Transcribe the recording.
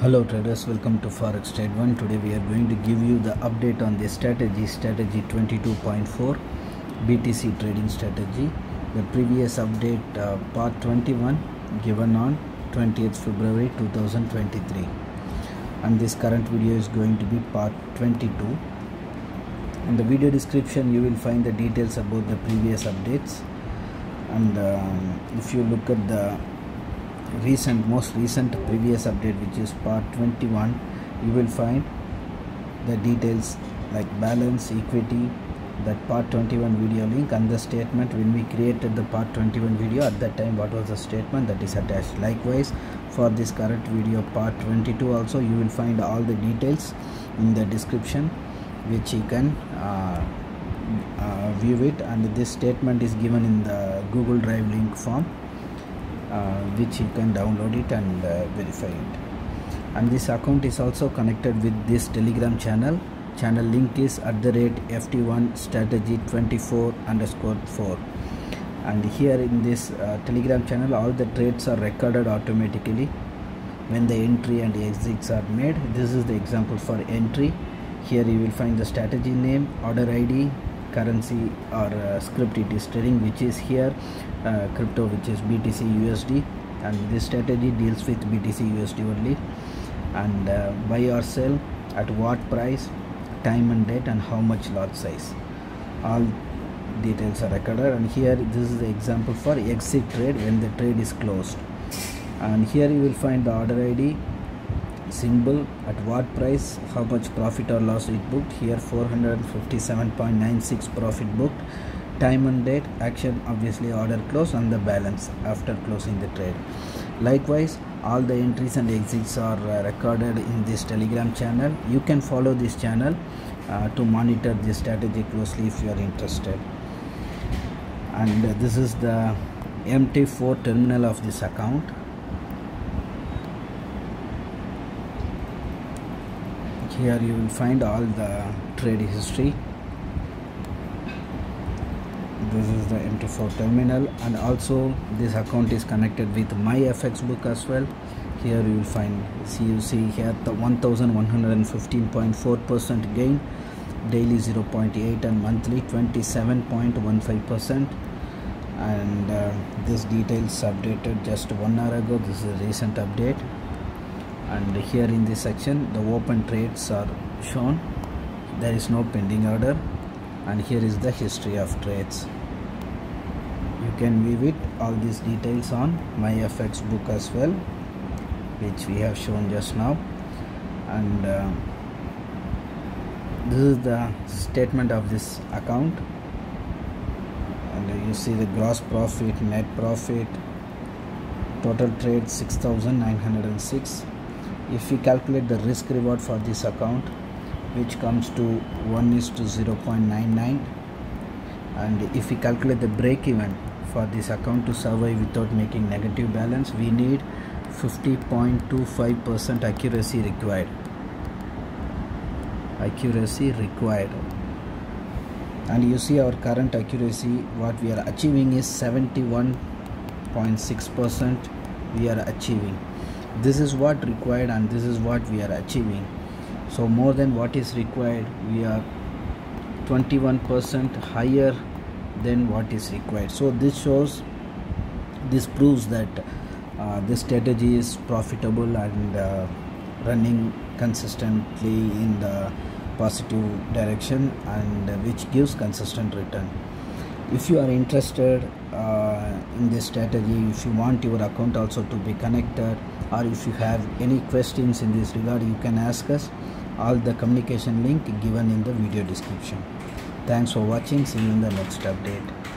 Hello traders, welcome to Forex Trade 1. Today we are going to give you the update on the strategy, strategy 22.4 BTC trading strategy. The previous update uh, part 21 given on 20th February 2023 and this current video is going to be part 22. In the video description you will find the details about the previous updates and um, if you look at the recent most recent previous update which is part 21 you will find the details like balance equity that part 21 video link and the statement when we created the part 21 video at that time what was the statement that is attached. Likewise for this current video part 22 also you will find all the details in the description which you can uh, uh, view it and this statement is given in the google drive link form which you can download it and uh, verify it. And this account is also connected with this telegram channel. Channel link is at the rate ft1 strategy 24 underscore 4 and here in this uh, telegram channel all the trades are recorded automatically. When the entry and exits are made this is the example for entry. Here you will find the strategy name order id currency or uh, script it is trading which is here uh, crypto which is btc usd and this strategy deals with btc usd only. And uh, buy or sell at what price time and date and how much lot size. All details are recorded. And here this is the example for exit trade when the trade is closed. And here you will find the order id symbol at what price? How much profit or loss it booked? Here 457.96 profit booked. Time and date action obviously order close and the balance after closing the trade. Likewise all the entries and exits are uh, recorded in this telegram channel. You can follow this channel uh, to monitor this strategy closely if you are interested. And uh, this is the mt4 terminal of this account here you will find all the trade history. This is the mt4 terminal and also this account is connected with my fx book as well. Here you will find see you see here the 1115.4 percent gain daily 0.8 and monthly 27.15 percent. And uh, this details updated just one hour ago. This is a recent update and here in this section the open trades are shown. There is no pending order. And here is the history of trades. You can view it all these details on my fx book as well which we have shown just now. And uh, this is the statement of this account. And you see the gross profit net profit. Total trade 6906 if we calculate the risk reward for this account which comes to 1 is to 0.99 and if we calculate the break even for this account to survive without making negative balance we need 50.25 percent accuracy required. Accuracy required. And you see our current accuracy what we are achieving is 71.6 percent we are achieving this is what required and this is what we are achieving. So more than what is required we are 21 percent higher than what is required. So this shows this proves that uh, this strategy is profitable and uh, running consistently in the positive direction and uh, which gives consistent return. If you are interested uh, in this strategy if you want your account also to be connected or if you have any questions in this regard you can ask us. All the communication link given in the video description. Thanks for watching. See you in the next update